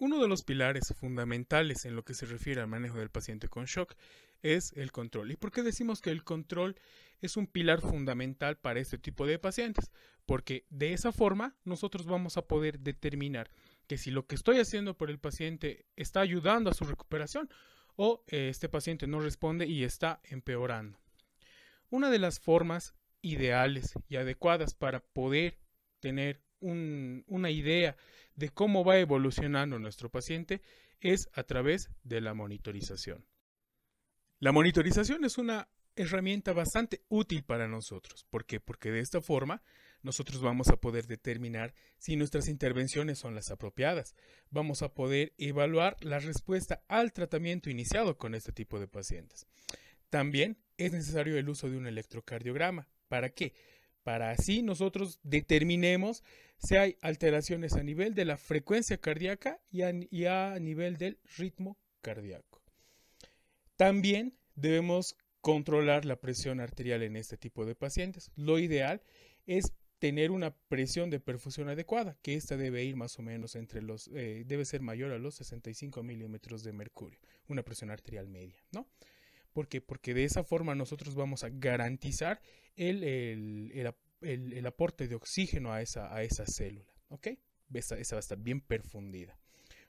Uno de los pilares fundamentales en lo que se refiere al manejo del paciente con shock es el control. ¿Y por qué decimos que el control es un pilar fundamental para este tipo de pacientes? Porque de esa forma nosotros vamos a poder determinar que si lo que estoy haciendo por el paciente está ayudando a su recuperación o eh, este paciente no responde y está empeorando. Una de las formas ideales y adecuadas para poder tener una idea de cómo va evolucionando nuestro paciente es a través de la monitorización. La monitorización es una herramienta bastante útil para nosotros. ¿Por qué? Porque de esta forma nosotros vamos a poder determinar si nuestras intervenciones son las apropiadas. Vamos a poder evaluar la respuesta al tratamiento iniciado con este tipo de pacientes. También es necesario el uso de un electrocardiograma. ¿Para qué? Para así nosotros determinemos si hay alteraciones a nivel de la frecuencia cardíaca y a, nivel del ritmo cardíaco. También debemos controlar la presión arterial en este tipo de pacientes. Lo ideal es tener una presión de perfusión adecuada, que esta debe ir más o menos entre los, eh, debe ser mayor a los 65 milímetros de mercurio, una presión arterial media, ¿no? ¿Por qué? Porque de esa forma nosotros vamos a garantizar el, el, aporte de oxígeno a esa, a esa célula. ¿Ok? Esa, esa, va a estar bien perfundida.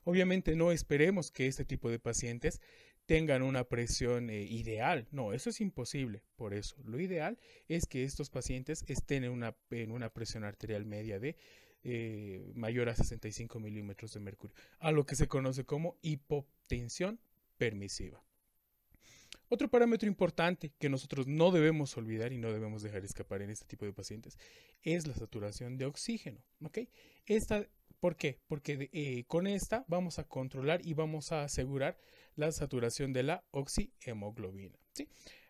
Obviamente no esperemos que este tipo de pacientes tengan una presión eh, ideal. No, eso es imposible. Por eso, lo ideal es que estos pacientes estén en una, en una presión arterial media de eh, mayor a 65 milímetros de mercurio, a lo que se conoce como hipotensión permisiva. Otro parámetro importante que nosotros no debemos olvidar y no debemos dejar escapar en este tipo de pacientes es la saturación de oxígeno. Esta, ¿Por qué? Porque eh, con esta vamos a controlar y vamos a asegurar la saturación de la oxihemoglobina.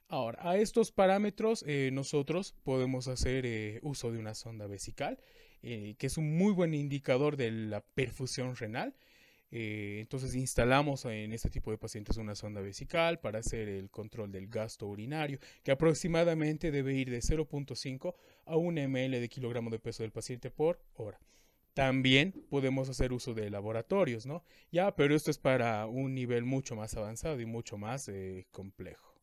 Ahora, a estos parámetros eh, nosotros podemos hacer eh, uso de una sonda vesical, que es un muy buen indicador de la perfusión renal. Eh, entonces instalamos en este tipo de pacientes una sonda vesical para hacer el control del gasto urinario, que aproximadamente debe ir de 0.5 a 1 ml de kilogramo de peso del paciente por hora. También podemos hacer uso de laboratorios, ¿no? Ya, pero esto es para un nivel mucho más avanzado y mucho más eh, complejo.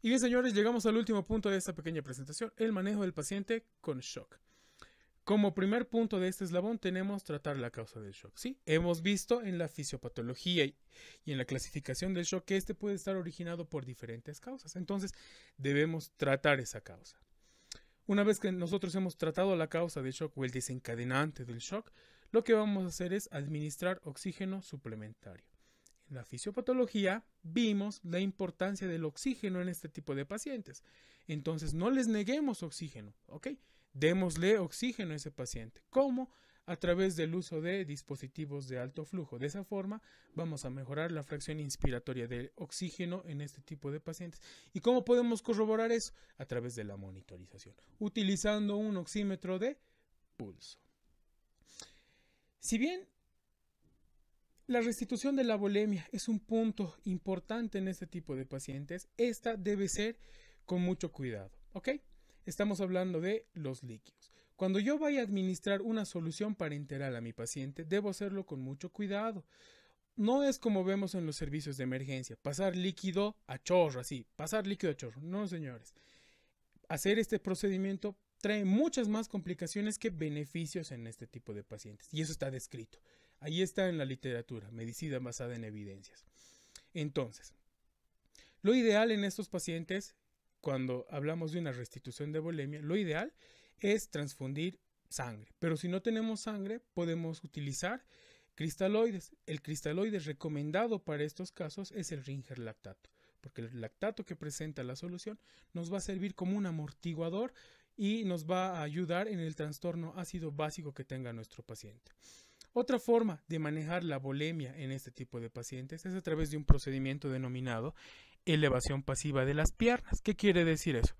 Y bien, señores, llegamos al último punto de esta pequeña presentación, el manejo del paciente con shock. Como primer punto de este eslabón tenemos tratar la causa del shock. Sí, hemos visto en la fisiopatología y, en la clasificación del shock que este puede estar originado por diferentes causas. Entonces, debemos tratar esa causa. Una vez que nosotros hemos tratado la causa del shock o el desencadenante del shock, lo que vamos a hacer es administrar oxígeno suplementario. En la fisiopatología vimos la importancia del oxígeno en este tipo de pacientes. Entonces, no les neguemos oxígeno, ¿ok? Démosle oxígeno a ese paciente. ¿Cómo? A través del uso de dispositivos de alto flujo. De esa forma vamos a mejorar la fracción inspiratoria de oxígeno en este tipo de pacientes. ¿Y cómo podemos corroborar eso? A través de la monitorización, utilizando un oxímetro de pulso. Si bien la restitución de la bulimia es un punto importante en este tipo de pacientes, esta debe ser con mucho cuidado. ¿Ok? Estamos hablando de los líquidos. Cuando yo vaya a administrar una solución parenteral a mi paciente, debo hacerlo con mucho cuidado. No es como vemos en los servicios de emergencia, pasar líquido a chorro, así, pasar líquido a chorro. No, señores. Hacer este procedimiento trae muchas más complicaciones que beneficios en este tipo de pacientes. Y eso está descrito. Ahí está en la literatura, medicina basada en evidencias. Entonces, lo ideal en estos pacientes cuando hablamos de una restitución de bulimia, lo ideal es transfundir sangre. Pero si no tenemos sangre, podemos utilizar cristaloides. El cristaloide recomendado para estos casos es el Ringer lactato, porque el lactato que presenta la solución nos va a servir como un amortiguador y nos va a ayudar en el trastorno ácido básico que tenga nuestro paciente. Otra forma de manejar la bulimia en este tipo de pacientes es a través de un procedimiento denominado elevación pasiva de las piernas. ¿Qué quiere decir eso?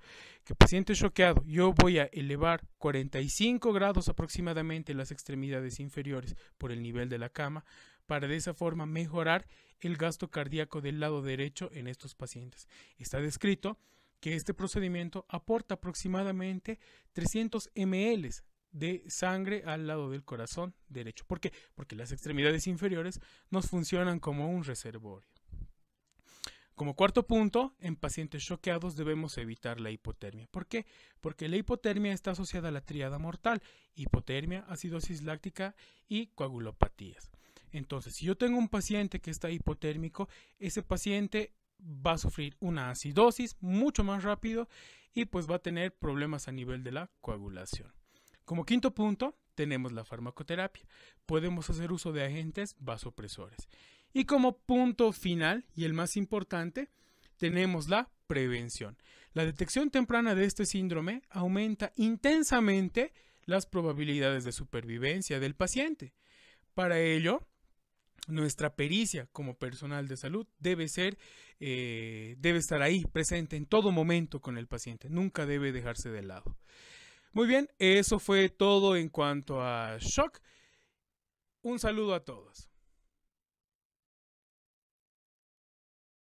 Que paciente choqueado, yo voy a elevar 45 grados aproximadamente las extremidades inferiores por el nivel de la cama para de esa forma mejorar el gasto cardíaco del lado derecho en estos pacientes. Está descrito que este procedimiento aporta aproximadamente 300 ml de sangre al lado del corazón derecho. ¿Por qué? Porque las extremidades inferiores nos funcionan como un reservorio. Como cuarto punto, en pacientes choqueados debemos evitar la hipotermia. ¿Por qué? Porque la hipotermia está asociada a la tríada mortal, hipotermia, acidosis láctica y coagulopatías. Entonces, si yo tengo un paciente que está hipotérmico, ese paciente va a sufrir una acidosis mucho más rápido y pues va a tener problemas a nivel de la coagulación. Como quinto punto, tenemos la farmacoterapia. Podemos hacer uso de agentes vasopresores. Y como punto final y el más importante, tenemos la prevención. La detección temprana de este síndrome aumenta intensamente las probabilidades de supervivencia del paciente. Para ello, nuestra pericia como personal de salud debe ser, eh, debe estar ahí, presente en todo momento con el paciente, nunca debe dejarse de lado. Muy bien, eso fue todo en cuanto a shock. Un saludo a todos.